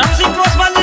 Ramsing Cross Bandung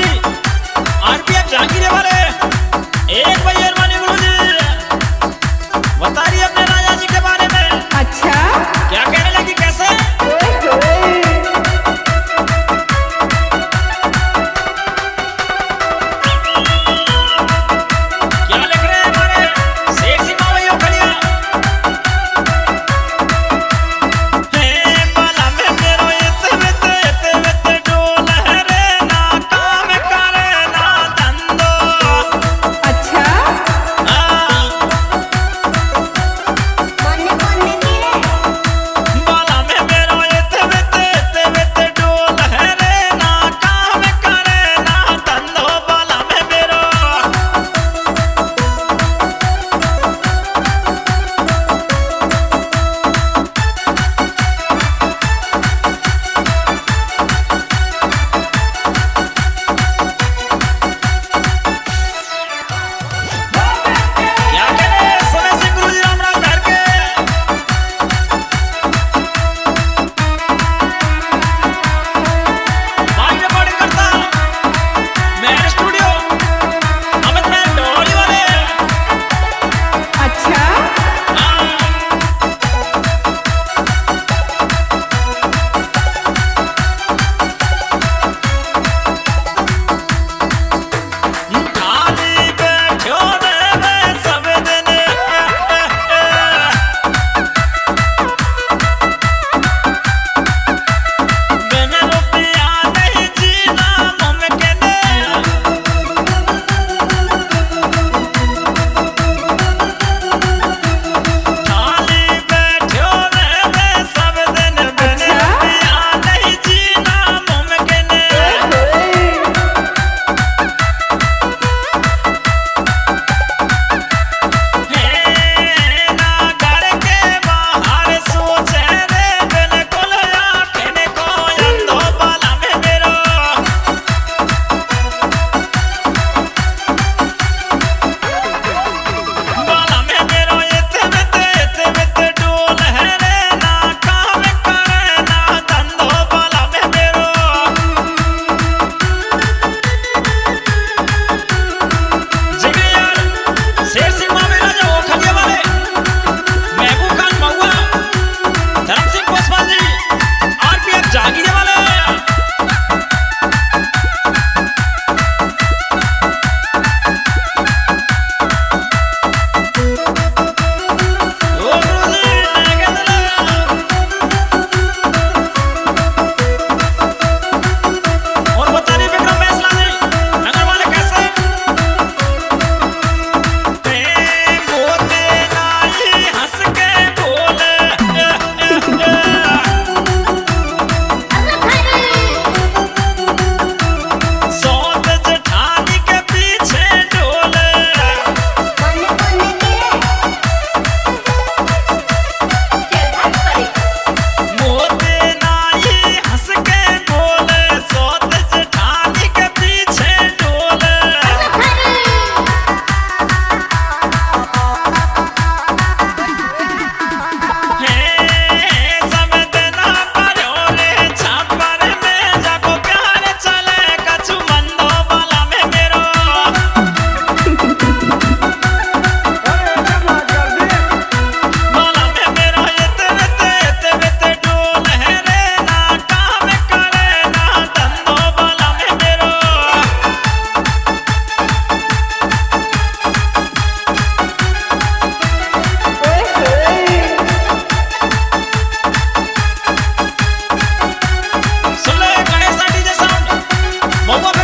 뭐뭐